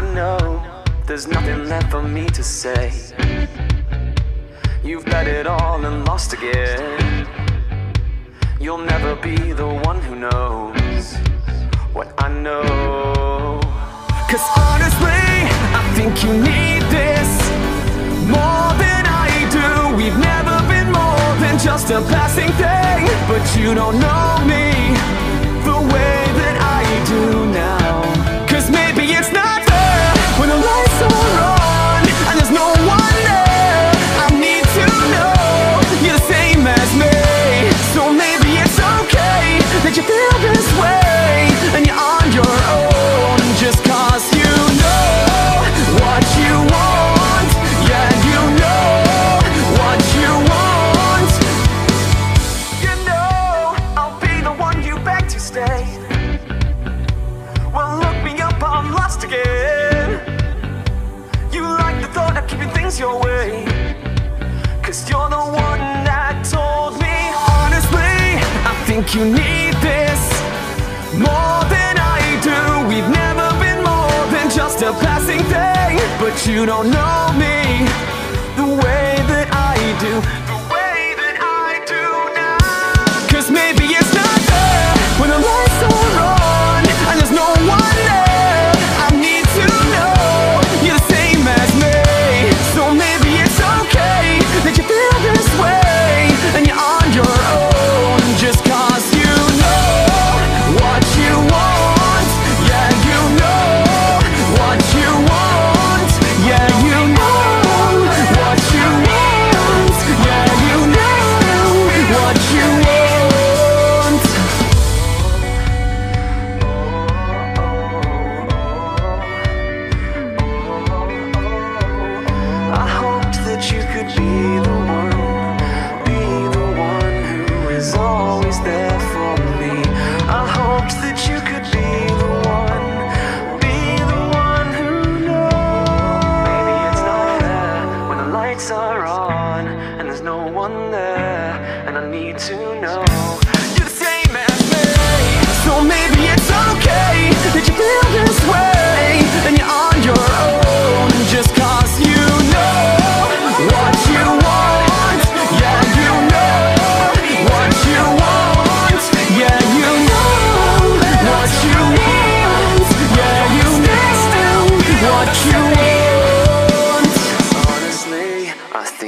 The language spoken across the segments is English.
know there's nothing left for me to say. You've bet it all and lost again. You'll never be the one who knows what I know. Cause honestly, I think you need this more than I do. We've never been more than just a passing thing, but you don't know me the way that I do Cause you're the one that told me honestly. I think you need this more than I do. We've never been more than just a passing thing. But you don't know me there for me. I hoped that you could be the one, be the one who knows. Maybe it's not there when the lights are on and there's no one there, and I need to know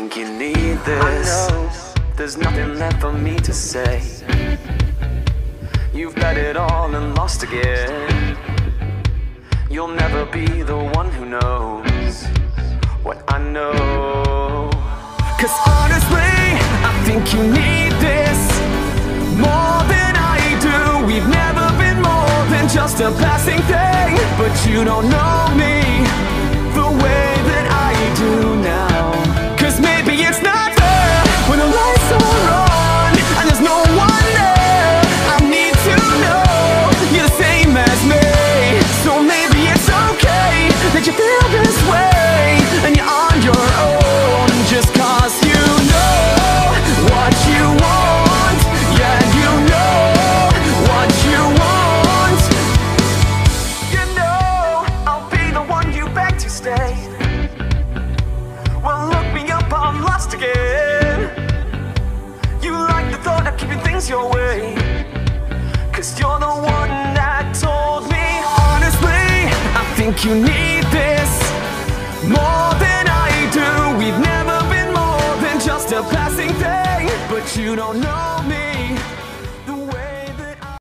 think you need this. There's nothing left for me to say. You've bet it all and lost again. You'll never be the one who knows what I know. Cause honestly, I think you need this more than I do. We've never been more than just a passing thing, but you don't know me Well, look me up, I'm lost again. You like the thought of keeping things your way. Cause you're the one that told me honestly. I think you need this more than I do. We've never been more than just a passing thing, but you don't know me